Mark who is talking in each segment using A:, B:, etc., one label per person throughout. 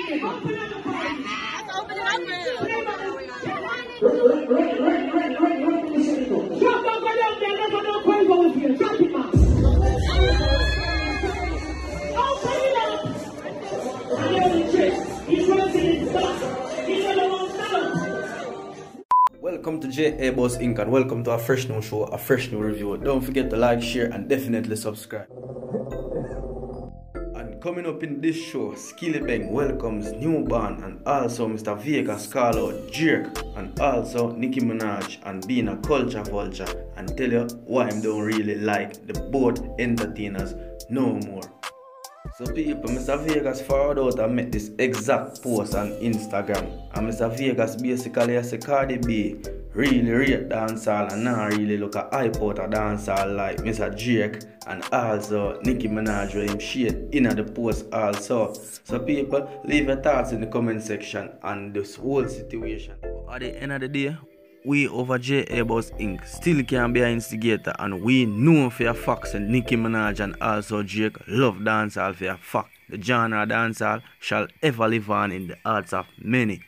A: open it up
B: Welcome to JA Boss Inc. and welcome to a fresh new show, a fresh new review. Don't forget to like, share, and definitely subscribe. Coming up in this show, Skillibeng welcomes Newborn and also Mr. Vegas Carlo Jerk and also Nicki Minaj and being a culture vulture and tell you why I don't really like the both entertainers no more. So people, Mr. Vegas forward out and make this exact post on Instagram. And Mr. Vegas basically has a Cardi B really rate dancehall and not really look at hype out of dancehall like Mr. Drake and also Nicki Minaj where him shade in the post also. So people, leave your thoughts in the comment section on this whole situation. At the end of the day, we over J.A. Boss Inc. still can be an instigator and we know for a that Nicki Minaj and also Drake love dancehall for a fact. The genre dancehall shall ever live on in the hearts of many.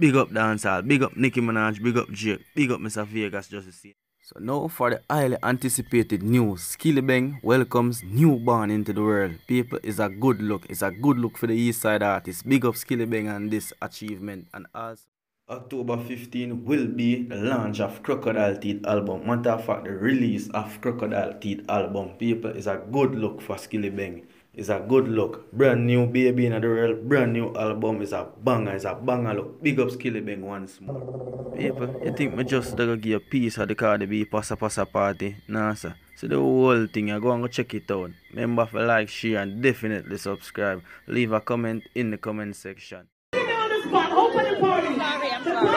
B: Big up dancehall, big up Nicki Minaj, big up Drake, big up Mr. Vegas just to see. So now for the highly anticipated news, Skillibeng welcomes newborn into the world. People, it's a good look. It's a good look for the East Side artists. Big up Skillibeng and this achievement and also October 15 will be the launch of Crocodile Teeth album. Matter of fact, the release of Crocodile Teeth album. People, is a good look for Skillibeng. It's a good look. Brand new baby in the world. Brand new album. is a banger. It's a banger look. Big up Skillibeng once more. People, you think me just gonna give a piece of the Cardi B passa passa party? Nah, sir. So the whole thing, I go and go check it out. Remember to like, share, and definitely subscribe. Leave a comment in the comment section.
A: Open the party.
C: Sorry, I'm sorry.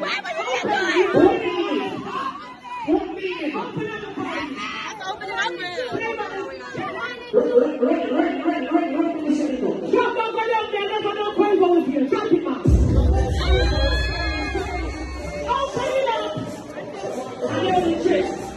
C: Why would you get going?
A: did it? Open up
C: open it up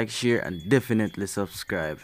B: like, share, and definitely subscribe.